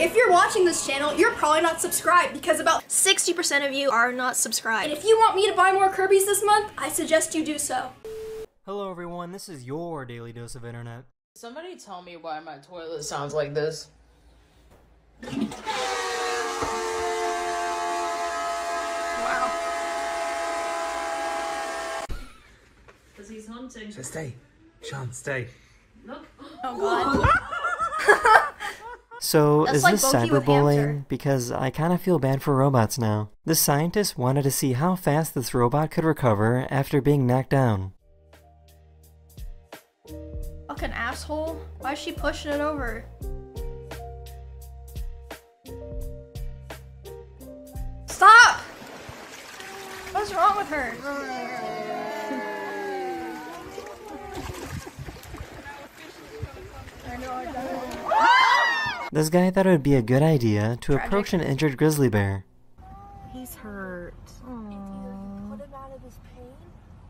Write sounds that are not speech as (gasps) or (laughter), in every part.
if you're watching this channel, you're probably not subscribed because about 60% of you are not subscribed. And if you want me to buy more Kirby's this month, I suggest you do so. Hello everyone, this is your daily dose of internet. Somebody tell me why my toilet sounds like this. Wow. Because he's hunting. So stay. Sean, stay. Look. Oh god. So, That's is like this cyberbullying? Because I kind of feel bad for robots now. The scientist wanted to see how fast this robot could recover after being knocked down. Fucking asshole. Why is she pushing it over? Stop! What's wrong with her? This guy thought it would be a good idea to Tragic. approach an injured grizzly bear. He's hurt. Put him out of his pain,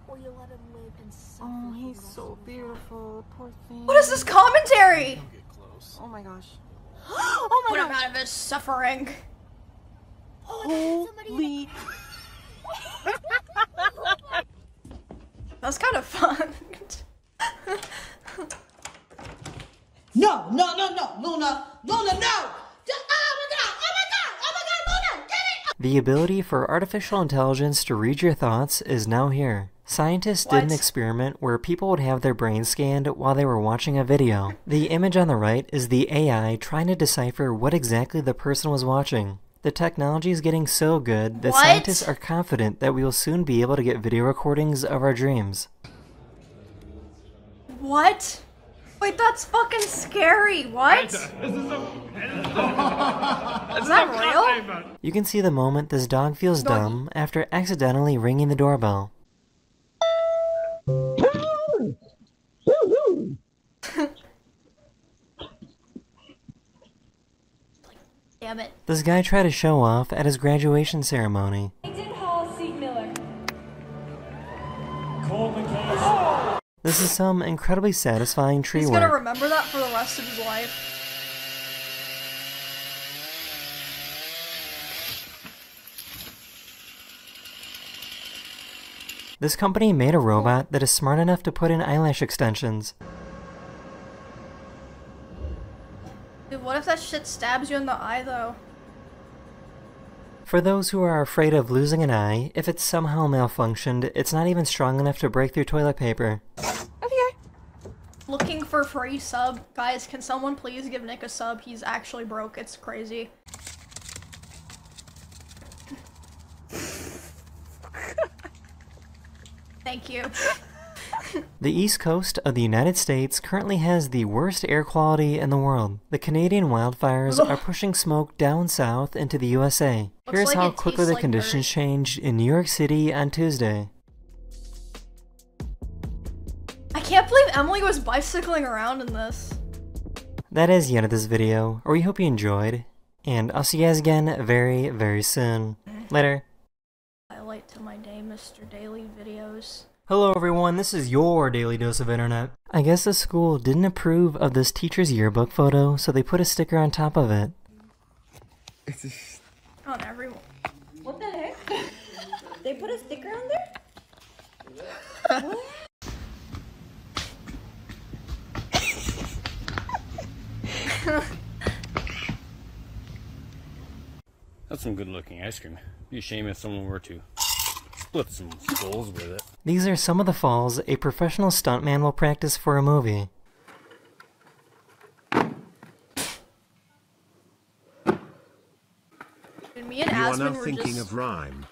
or you let him live and suffer. Oh, he's so of his life. beautiful. Poor thing. What is this commentary? Oh my gosh. (gasps) oh my Put him out of his suffering. Oh, Holy. (laughs) (laughs) That's kind of fun. (laughs) No, no, no, no, Luna, Luna, no! Oh my god, oh my god, oh my god, Luna, get it! The ability for artificial intelligence to read your thoughts is now here. Scientists did an experiment where people would have their brains scanned while they were watching a video. The image on the right is the AI trying to decipher what exactly the person was watching. The technology is getting so good that What? scientists are confident that we will soon be able to get video recordings of our dreams. What? Wait, that's fucking scary. What? (laughs) Is that (laughs) real? You can see the moment this dog feels dumb after accidentally ringing the doorbell. (laughs) Damn it. This guy tried to show off at his graduation ceremony. This is some incredibly satisfying tree He's work. gonna remember that for the rest of his life. This company made a robot that is smart enough to put in eyelash extensions. Dude, what if that shit stabs you in the eye though? For those who are afraid of losing an eye, if it's somehow malfunctioned, it's not even strong enough to break through toilet paper. For free sub. Guys, can someone please give Nick a sub? He's actually broke. It's crazy. (laughs) Thank you. The east coast of the United States currently has the worst air quality in the world. The Canadian wildfires (laughs) are pushing smoke down south into the USA. Looks Here's like how quickly the like conditions dirt. changed in New York City on Tuesday. Believe Emily was bicycling around in this. That is the end of this video, or we hope you enjoyed, and I'll see you guys again very, very soon. Later. Highlight to my day, Mr. Daily videos. Hello everyone, this is your daily dose of internet. I guess the school didn't approve of this teacher's yearbook photo, so they put a sticker on top of it. (laughs) On everyone. What the heck? (laughs) they put a sticker on there? (laughs) That's some good looking ice cream. Be a shame if someone were to split some skulls with it. These are some of the falls a professional stuntman will practice for a movie. Me and You are Asmon now thinking of rhyme.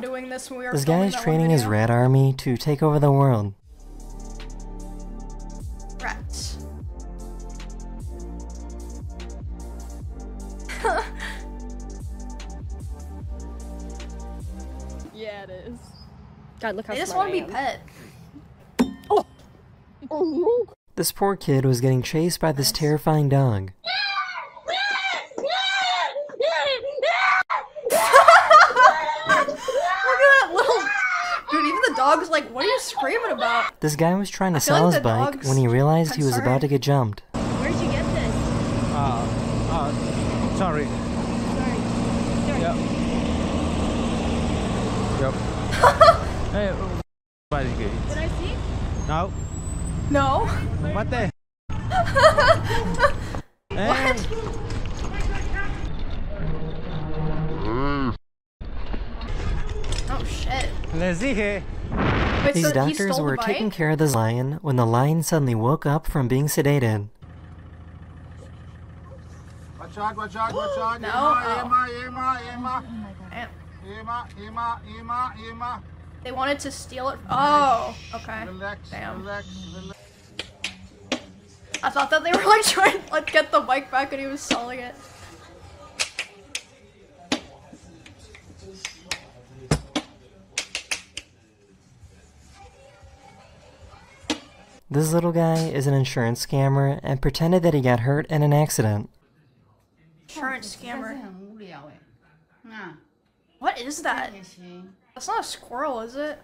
doing this when we were This guy is training his video. rat army to take over the world. (laughs) Yeah, it is. God, look how They just want to I be am. pet. (laughs) This poor kid was getting chased by this terrifying dog. (laughs) Look at that little. Dude, even the dog's like, what are you screaming about? This guy was trying to sell like his bike when he realized he was about to get jumped. Where'd you get this? Uh, uh, Sorry. Yep. Yep. (laughs) hey, body gate. Did I see? No. No. What the? (laughs) What? Oh shit. Les dije. Wait, These so doctors were the taking care of the lion when the lion suddenly woke up from being sedated. Watch out, watch out, watch out. No. Emma, Oh. Emma, Emma, oh Damn. Emma, Emma, Emma, Emma. They wanted to steal it. Oh, okay. Relax, Damn. relax, relax. I thought that they were like trying to like get the bike back and he was selling it. This little guy is an insurance scammer and pretended that he got hurt in an accident Insurance scammer. 很无聊哎。啊， What is that? 也行。 That's not a squirrel, is it?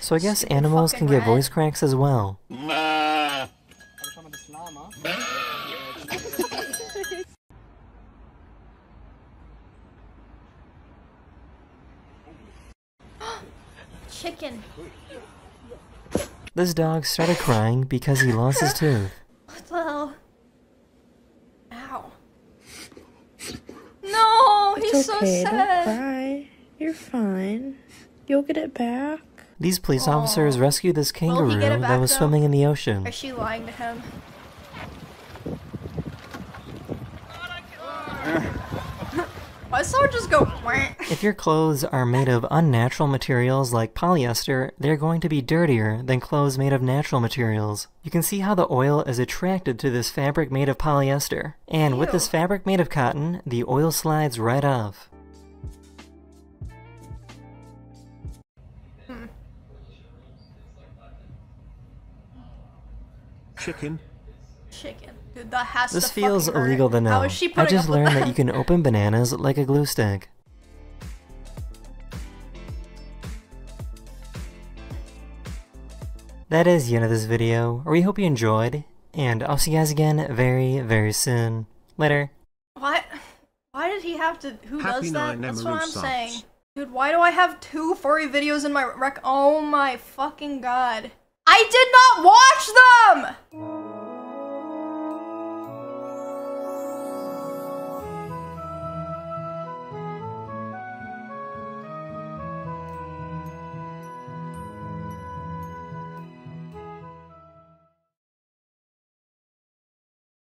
So I guess Stupid animals fucking can get rat. voice cracks as well. (gasps) Chicken. This dog started crying because he lost his tooth. (laughs) What the hell? Ow. No, he's so sad. cry. You're fine. You'll get it back. These police officers rescued this kangaroo get it that was though? swimming in the ocean. Is she lying to him? Why does someone just go? If your clothes are made of unnatural materials like polyester, they're going to be dirtier than clothes made of natural materials. You can see how the oil is attracted to this fabric made of polyester. And with this fabric made of cotton, the oil slides right off. Chicken. Chicken. Dude, that has This to feels fucking hurt. illegal to know. is she I just up learned that you can open bananas like a glue stick. That is the end of this video. We hope you enjoyed, and I'll see you guys again very, very soon. Later. What? Why did he have to? Who Happy does that? Night, That's what I'm sucks. saying. Dude, why do I have two furry videos in my rec? Oh my fucking god! I did not watch them.